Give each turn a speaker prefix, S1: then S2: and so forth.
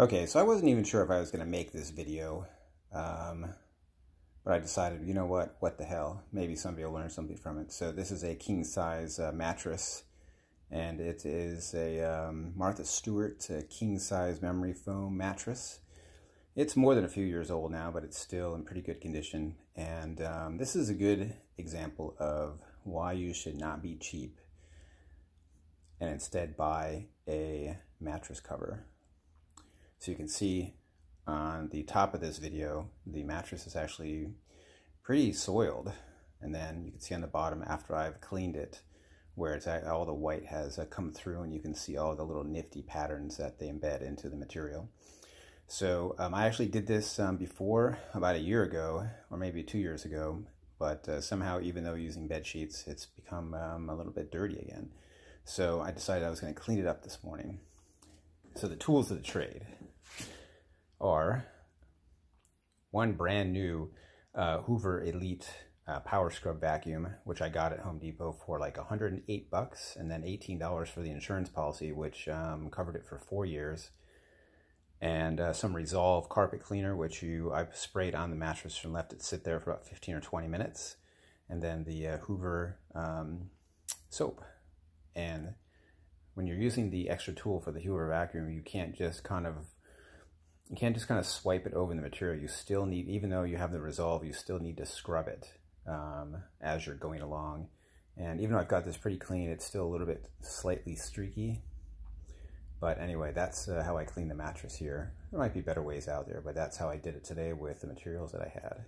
S1: Okay, so I wasn't even sure if I was going to make this video, um, but I decided, you know what, what the hell, maybe somebody will learn something from it. So this is a king-size uh, mattress, and it is a um, Martha Stewart uh, king-size memory foam mattress. It's more than a few years old now, but it's still in pretty good condition, and um, this is a good example of why you should not be cheap and instead buy a mattress cover. So you can see on the top of this video, the mattress is actually pretty soiled. And then you can see on the bottom after I've cleaned it, where it's all the white has uh, come through and you can see all the little nifty patterns that they embed into the material. So um, I actually did this um, before about a year ago, or maybe two years ago, but uh, somehow even though using bed sheets, it's become um, a little bit dirty again. So I decided I was going to clean it up this morning. So the tools of the trade are one brand new uh, Hoover Elite uh, Power Scrub Vacuum, which I got at Home Depot for like 108 bucks, and then $18 for the insurance policy, which um, covered it for four years. And uh, some Resolve carpet cleaner, which you I sprayed on the mattress and left it sit there for about 15 or 20 minutes. And then the uh, Hoover um, soap. And when you're using the extra tool for the Hoover vacuum, you can't just kind of you can't just kind of swipe it over the material. You still need, even though you have the resolve, you still need to scrub it um, as you're going along. And even though I've got this pretty clean, it's still a little bit slightly streaky. But anyway, that's uh, how I clean the mattress here. There might be better ways out there, but that's how I did it today with the materials that I had.